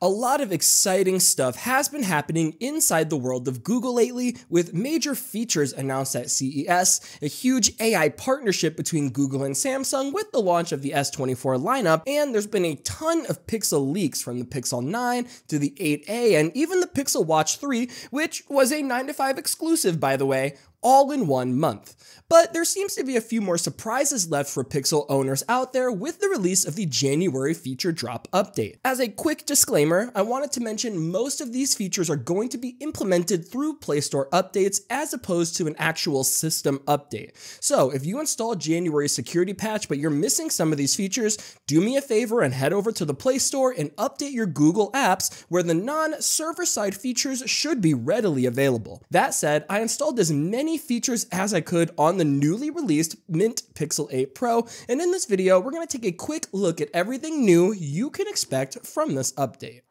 A lot of exciting stuff has been happening inside the world of Google lately, with major features announced at CES, a huge AI partnership between Google and Samsung with the launch of the S24 lineup, and there's been a ton of Pixel leaks from the Pixel 9 to the 8a and even the Pixel Watch 3, which was a 9 to 5 exclusive by the way, all in one month. But there seems to be a few more surprises left for Pixel owners out there with the release of the January feature drop update. As a quick disclaimer, I wanted to mention most of these features are going to be implemented through Play Store updates as opposed to an actual system update. So if you install January security patch but you're missing some of these features, do me a favor and head over to the Play Store and update your Google apps where the non-server side features should be readily available. That said, I installed as many features as I could on the newly released Mint Pixel 8 Pro, and in this video, we're going to take a quick look at everything new you can expect from this update.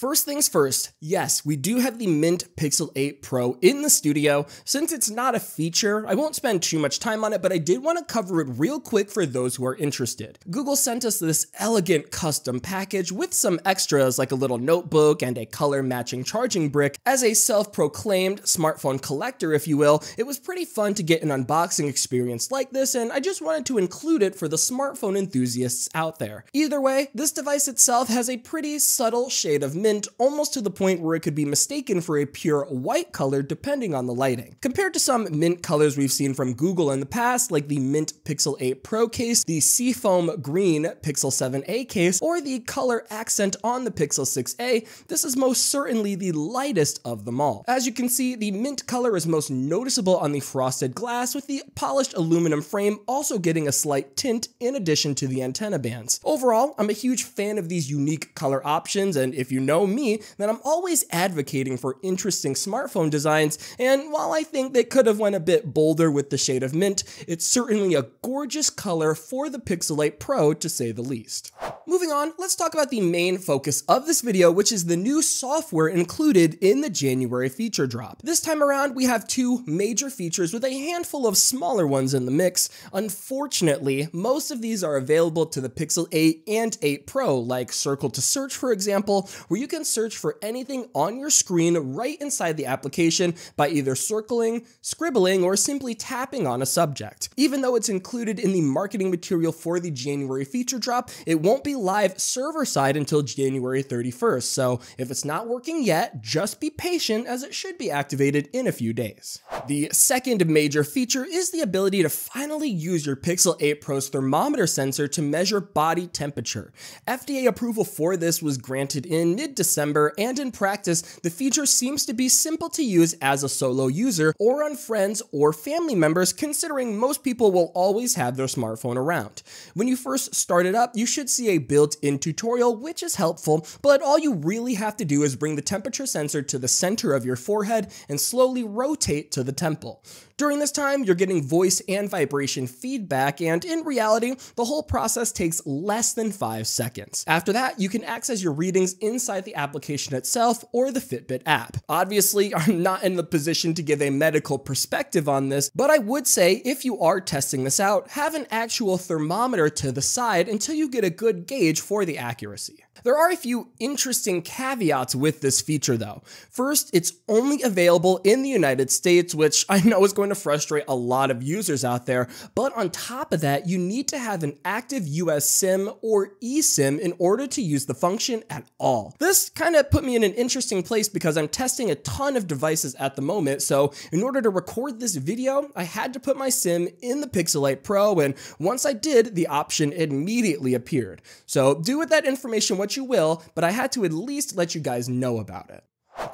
First things first, yes, we do have the Mint Pixel 8 Pro in the studio. Since it's not a feature, I won't spend too much time on it, but I did want to cover it real quick for those who are interested. Google sent us this elegant custom package with some extras like a little notebook and a color matching charging brick. As a self-proclaimed smartphone collector, if you will, it was pretty fun to get an unboxing experience like this, and I just wanted to include it for the smartphone enthusiasts out there. Either way, this device itself has a pretty subtle shade of mint mint almost to the point where it could be mistaken for a pure white color depending on the lighting. Compared to some mint colors we've seen from Google in the past, like the Mint Pixel 8 Pro case, the Seafoam Green Pixel 7a case, or the color accent on the Pixel 6a, this is most certainly the lightest of them all. As you can see, the mint color is most noticeable on the frosted glass, with the polished aluminum frame also getting a slight tint in addition to the antenna bands. Overall, I'm a huge fan of these unique color options, and if you know know me that I'm always advocating for interesting smartphone designs, and while I think they could have went a bit bolder with the shade of mint, it's certainly a gorgeous color for the Pixel 8 Pro to say the least. Moving on, let's talk about the main focus of this video, which is the new software included in the January feature drop. This time around, we have two major features with a handful of smaller ones in the mix. Unfortunately, most of these are available to the Pixel 8 and 8 Pro, like Circle to Search, for example, where you can search for anything on your screen right inside the application by either circling, scribbling, or simply tapping on a subject. Even though it's included in the marketing material for the January feature drop, it won't be live server side until January 31st, so if it's not working yet, just be patient as it should be activated in a few days. The second major feature is the ability to finally use your Pixel 8 Pro's thermometer sensor to measure body temperature. FDA approval for this was granted in mid December, and in practice, the feature seems to be simple to use as a solo user or on friends or family members, considering most people will always have their smartphone around. When you first start it up, you should see a built-in tutorial, which is helpful, but all you really have to do is bring the temperature sensor to the center of your forehead and slowly rotate to the temple. During this time, you're getting voice and vibration feedback, and in reality, the whole process takes less than 5 seconds. After that, you can access your readings inside the application itself or the Fitbit app. Obviously, I'm not in the position to give a medical perspective on this, but I would say if you are testing this out, have an actual thermometer to the side until you get a good gauge for the accuracy. There are a few interesting caveats with this feature though. First, it's only available in the United States, which I know is going to frustrate a lot of users out there, but on top of that, you need to have an active US SIM or eSIM in order to use the function at all. This kind of put me in an interesting place because I'm testing a ton of devices at the moment, so in order to record this video, I had to put my SIM in the Pixel 8 Pro, and once I did, the option immediately appeared. So do with that information what you will, but I had to at least let you guys know about it.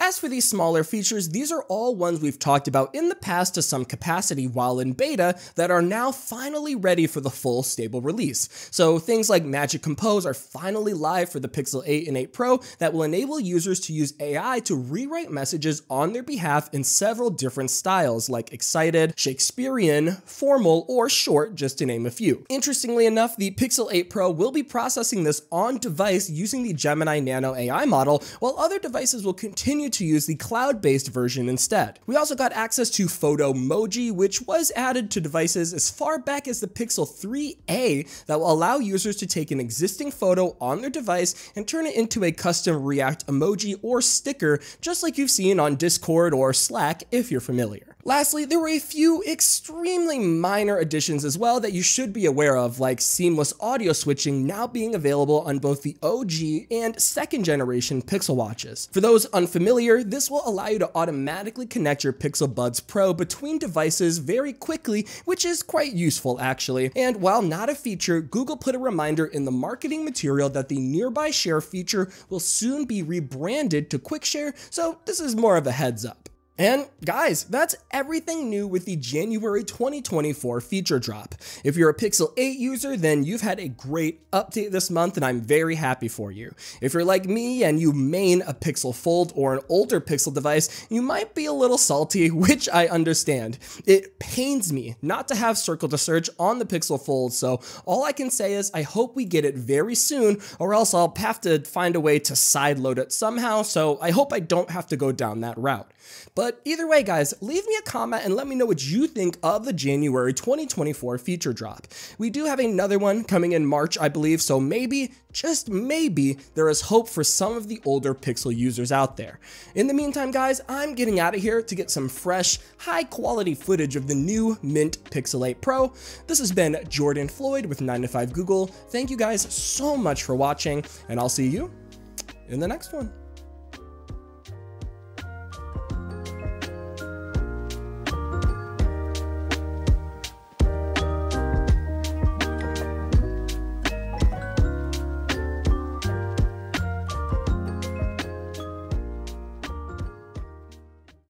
As for these smaller features, these are all ones we've talked about in the past to some capacity while in beta that are now finally ready for the full stable release. So things like Magic Compose are finally live for the Pixel 8 and 8 Pro that will enable users to use AI to rewrite messages on their behalf in several different styles like excited, Shakespearean, formal, or short, just to name a few. Interestingly enough, the Pixel 8 Pro will be processing this on device using the Gemini Nano AI model, while other devices will continue to use the cloud-based version instead. We also got access to Photo Photomoji, which was added to devices as far back as the Pixel 3a that will allow users to take an existing photo on their device and turn it into a custom React emoji or sticker, just like you've seen on Discord or Slack if you're familiar. Lastly, there were a few extremely minor additions as well that you should be aware of, like seamless audio switching now being available on both the OG and second generation Pixel watches. For those unfamiliar, this will allow you to automatically connect your Pixel Buds Pro between devices very quickly, which is quite useful actually. And while not a feature, Google put a reminder in the marketing material that the Nearby Share feature will soon be rebranded to Quick Share, so this is more of a heads up. And guys, that's everything new with the January 2024 feature drop. If you're a Pixel 8 user, then you've had a great update this month and I'm very happy for you. If you're like me and you main a Pixel Fold or an older Pixel device, you might be a little salty, which I understand. It pains me not to have Circle to Search on the Pixel Fold, so all I can say is I hope we get it very soon or else I'll have to find a way to sideload it somehow, so I hope I don't have to go down that route. But either way, guys, leave me a comment and let me know what you think of the January 2024 feature drop. We do have another one coming in March, I believe, so maybe, just maybe, there is hope for some of the older Pixel users out there. In the meantime, guys, I'm getting out of here to get some fresh, high quality footage of the new Mint Pixel 8 Pro. This has been Jordan Floyd with 9 to 5 Google. Thank you guys so much for watching, and I'll see you in the next one.